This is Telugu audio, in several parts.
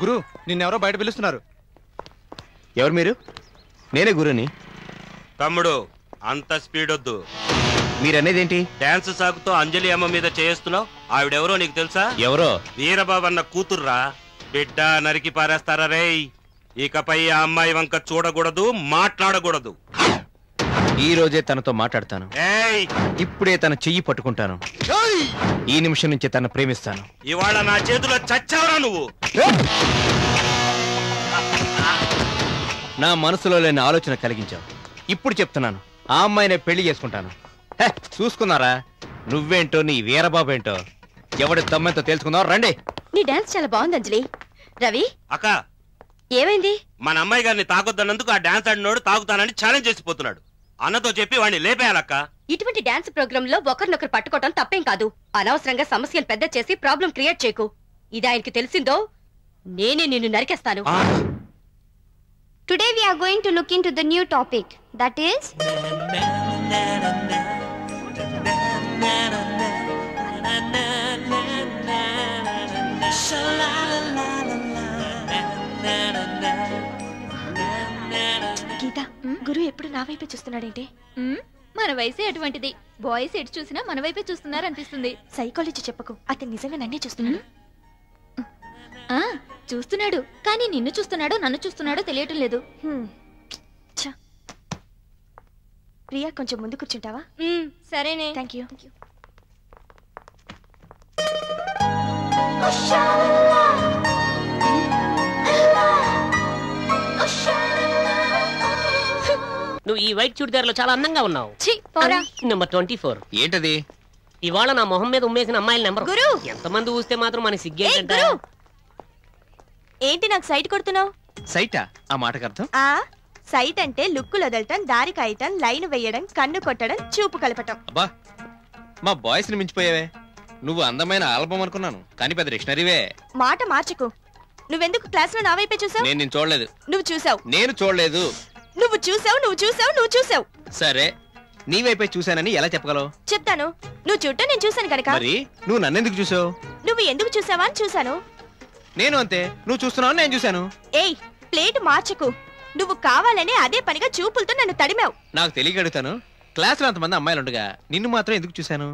గురు నిన్నెవరో బయట పిలుస్తున్నారు. ఎవరు మీరు? నేనే గురుని. తమ్ముడు అంత స్పీడ్ వద్దు మీరనేదేంటి? డాన్స్ సాగుతో అంజలి అమ్మ మీద చేస్తున్నావు? ఆవిడెవరో నీకు తెలుసా? ఎవరో? వీరబాబు అన్న కూతుర్రా. బిడ్డ నరికి పారేస్తారా రేయ్? ఇకపై ఆ అమ్మాయి వంక చూడకూడదు మాట్లాడకూడదు. ఈ రోజే తనతో మాట్లాడతాను. ఏయ్! ఇప్పుడే తన చెయ్యి పట్టుకుంటాను. ఈ నిమిషం నుంచి తన ప్రేమిస్తాను. ఇవాళ నా చేతిలో చచ్చావురా నువ్వు. నా మనసులో లేని ఆలోచన కలిగించావు. ఇప్పుడు చెప్తున్నాను. ఆ అమ్మాయినే పెళ్ళి చేసుకుంటాను. హే, చూసుకున్నారా? నువ్వేంటో నీ వీరబాబు ఏంటో ఎవడి తమ్మెంతో తెలుసుకుందాం రండి. నీ డాన్స్ చాలా బాగుంది అంజలి. రవి? అక్క. ఏమైంది? మన అమ్మాయి గారిని తాగొద్దన్నందుకు ఆ డాన్స్ ఆడినోడు తాగుతానని ఛాలెంజ్ చేసిపోతున్నాడు. అన్నతో చెప్పి వాడిని లేపేయాలక్క. ఇటువంటి డాన్స్ ప్రోగ్రామ్లో ఒకరినొకరు పట్టుకోవటం తప్పేం కాదు. అనవసరంగా సమస్యలు పెద్ద చేసి ప్రాబ్లం క్రియేట్ చేయకు. ఇది ఆయనకి తెలిసిందో నేనే నిన్ను నరికేస్తాను. Today we are going to look into the new topic. That is? గీత గురు ఎప్పుడు నా వైపే చూస్తున్నాడేంటి? మన వయసే అటువంటిది. బాయ్స్ ఎటు చూసినా మన వైపే చూస్తున్నారు అనిపిస్తుంది సైకాలజీ చెప్పకు అతను నిజంగా నన్నే చూస్తున్నాడు. ఆ చూస్తున్నాడు కానీ నిన్ను చూస్తున్నాడో నన్ను చూస్తున్నాడో తెలియటం లేదు. ప్రియా కొంచెం ముందు కూర్చుంటావా? సరేనే. థ్యాంక్ యూ నువ్వు ఈ వైట్ చుడిదార్లో చాలా అందంగా ఉన్నావు. నెంబర్ ట్వంటీ ఫోర్ ఏంటది? ఇవాళ నా మొహం మీద ఉమ్మేసిన అమ్మాయిల నెంబర్ గురు! ఎంతమంది ఊస్తే మాత్రం మనకి గురు! ఏంటి నాకు సైట్ కొడుతున్నావు? సైటా? ఆ మాటకు అర్థం? ఆ సైట్ అంటే లుక్కులు వదలటం దారి కాయటం లైన్ వేయడం కన్ను కొట్టడం చూపు కలపటం. అబ్బా మా బాయ్స్ని మించిపోయావే. నువ్వు అందమైన ఆల్బమ్ అనుకున్నాను కానీ పెద్ద డిక్షనరీవే. మాట మార్చకు. నువ్వెందుకు క్లాస్లో నా వైపే చూసావు? నేను నేను చూడలేదు. నువ్వు చూసావు. నేను చూడలేదు. నువ్వు చూసావు నువ్వు చూసావు నువ్వు చూసావు. సరే నీ వైపే చూశానని ఎలా చెప్పగలవు? చెప్తాను. నువ్వు చుట్టూ నేను చూసాను కనుక. మరి నువ్వు నన్నెందుకు చూసావు? నువ్వు ఎందుకు చూసావా అని చూసాను నేను అంతే నువ్వు చూస్తున్నావు నేను చూశాను. ఏయ్ ప్లేట్ మార్చకు. నువ్వు కావాలని అదే పనిగా చూపులతో నన్ను తడిమావు. నాకు తెలియక అడుగుతాను. క్లాసులో అంతమంది అమ్మాయిలు ఉండగా నిన్ను మాత్రం ఎందుకు చూశాను?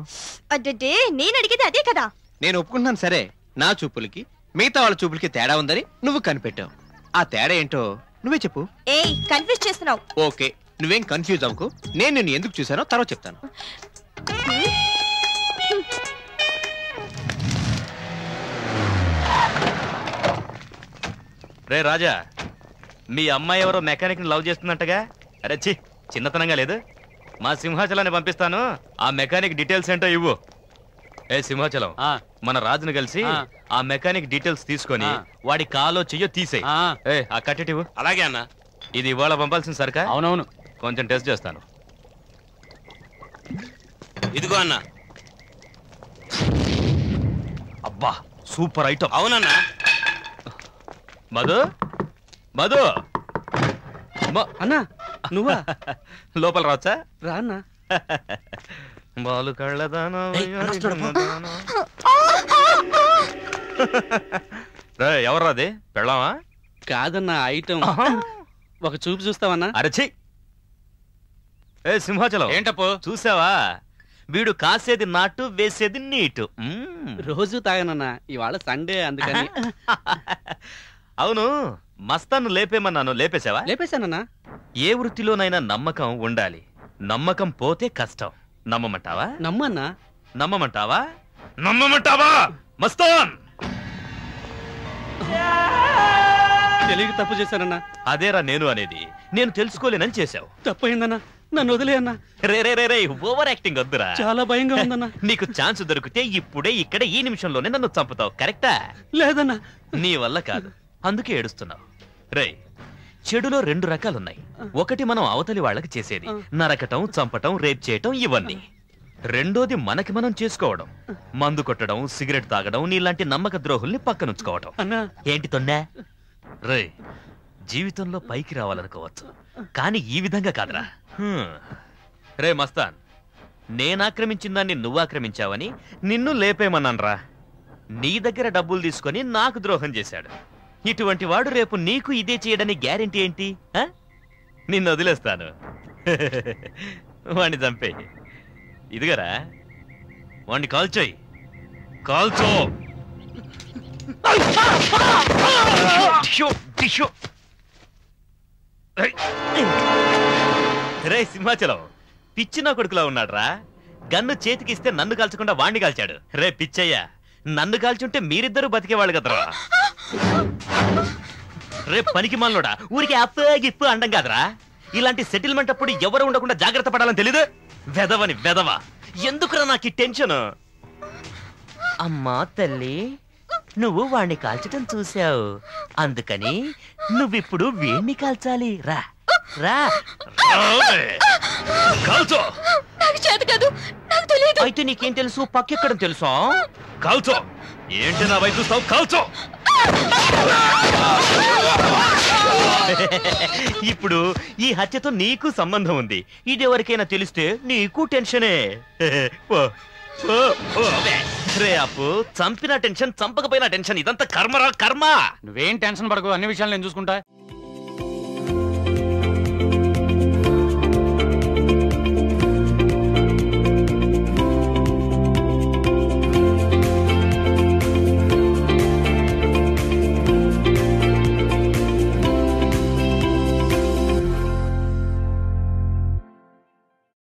అడ్డే నేను అడిగేది అదే కదా. నేను ఒప్పుకుంటున్నాను సరే. నా చూపులకి మిగతా వాళ్ళ చూపులకి తేడా ఉందని నువ్వు కనిపెట్టావు. ఆ తేడా ఏంటో నువ్వే చెప్పు. ఏయ్ కన్ఫ్యూజ్ చేస్తున్నావు. ఓకే నువ్వేం కన్ఫ్యూజ్ అవ్వకు. నేను నిన్ను ఎందుకు చూశానో తర్వాత చెప్తాను. రే రాజా మీ అమ్మాయి ఎవరో మెకానిక్ లవ్ చేస్తుందంటగా? అరే చి చిన్నతనంగా లేదు. మా సింహాచలాన్ని పంపిస్తాను. ఆ మెకానిక్ డీటెయిల్స్ ఏంటో ఇవ్వు. ఏ సింహాచలం మన రాజును కలిసి ఆ. మెకానిక్ డీటెయిల్స్ తీసుకొని వాడి కాలో చెయ్యో తీసేయి. ఏ ఆ కట్టెటి ఇవ్వు అలాగే అన్న. ఇది ఇవాళ పంపాల్సిన సరికా? అవునవును. కొంచెం టెస్ట్ చేస్తాను. ఇదిగో అన్న. అబ్బా సూపర్ ఐటమ్. అవునన్నా. మధు మధు. అన్నా నువ్వా? లోపల రావచ్చా? రా అన్నా బాలు కళ్ళదానా రే ఎవర్రాది పెళ్ళామా? కాదన్నా ఐటమ్. ఒక చూపు చూస్తావన్నా? అరచి ఏ సింహాచలం. ఏంటప్పు? చూసావా? వీడు కాసేది నాటు వేసేది నీటు. రోజు తాగనన్నా. ఇవాళ సండే అందుకని. అవును. మస్తాను లేపేమన్నాను లేపేశావా? లేపేశానన్నా. ఏ వృత్తిలోనైనా నమ్మకం ఉండాలి. నమ్మకం పోతే కష్టం. నమ్మమంటావా? నమ్మన్నా? నమ్మమంటావా? నమ్మమంటావా? మస్తాన్! తెలియక తప్పు చేశానన్నా. అదేరా నేను అనేది. నేను తెలుసుకోలేనని చేశావు. తప్పయిందన్నా నన్ను వదిలే అన్నా. రే రే రే రే ఓవర్ యాక్టింగ్ వద్దురా. చాలా భయంగా ఉందన్నా. నీకు ఛాన్స్ దొరికితే ఇప్పుడే ఇక్కడ ఈ నిమిషంలోనే నన్ను చంపుతావు కరెక్టా? లేదన్నా. నీ వల్ల కాదు. అందుకే ఏడుస్తున్నావు. రే చెడులో రెండు రకాలున్నాయి. ఒకటి మనం అవతలి వాళ్ళకి చేసేది. నరకటం చంపటం రేప్ చేయటం ఇవన్నీ. రెండోది మనకి మనం చేసుకోవడం. మందు కొట్టడం సిగరెట్ తాగడం నీలాంటి నమ్మక ద్రోహుల్ని పక్కనుంచుకోవటం. అన్నా. ఏంటి తొండే రే జీవితంలో పైకి రావాలనుకోవచ్చు. కానీ ఈ విధంగా కాదురా. రే మస్తాన్ నేనాక్రమించిన దాన్ని నువ్వు ఆక్రమించావని నిన్ను లేపేమన్నాన్రా నీ దగ్గర డబ్బులు తీసుకొని నాకు ద్రోహం చేశాడు. ఇటువంటి వాడు రేపు నీకు ఇదే చేయడానికి గ్యారెంటీ ఏంటి? ఆ? నిన్ను వదిలేస్తాను. వాణ్ణి చంపే. ఇదిగరా వాణ్ణి కాల్చోయ్ కాల్చో రే రేయ్. సింహాచలం పిచ్చిన కొడుకులా ఉన్నాడ్రా. గన్ను చేతికిస్తే నన్ను కాల్చకుండా వాణ్ణి కాల్చాడు. రే పిచ్చయ్యా నన్ను కాల్చుంటే మీరిద్దరూ బతికేవాళ్ళు కదరా. రే పనికి మాలోడా ఊరికి అప్పు గిప్పు అండం కాదురా. ఇలాంటి సెటిల్మెంట్ అప్పుడు ఎవరు ఉండకుండా జాగ్రత్త పడాలని తెలీదు? వెదవని వెదవ ఎందుకురా నాకు ఈ టెన్షన్? అమ్మా తల్లి నువ్వు వాణ్ణి కాల్చటం చూసావు అందుకని నువ్విప్పుడు వీణ్ణి కాల్చాలి. రా. రా. కాల్చో. నాకు చేత కాదు. నాకు తెలియదు అయితే నీకేం తెలుసు? పక్కెక్కడం తెలుసా? కాల్చో. ఏంటి నా వైపు చూస్తావు? కాల్చో. ఇప్పుడు ఈ హత్యతో నీకు సంబంధం ఉంది. ఇది ఎవరికైనా తెలిస్తే నీకు టెన్షనే. పో, ఓ పో. రే అప్పు చంపిన టెన్షన్ చంపకపోయిన టెన్షన్. ఇదంతా కర్మరా కర్మ. నువ్వేం టెన్షన్ పడకు అన్ని విషయాలు నేను చూసుకుంటా.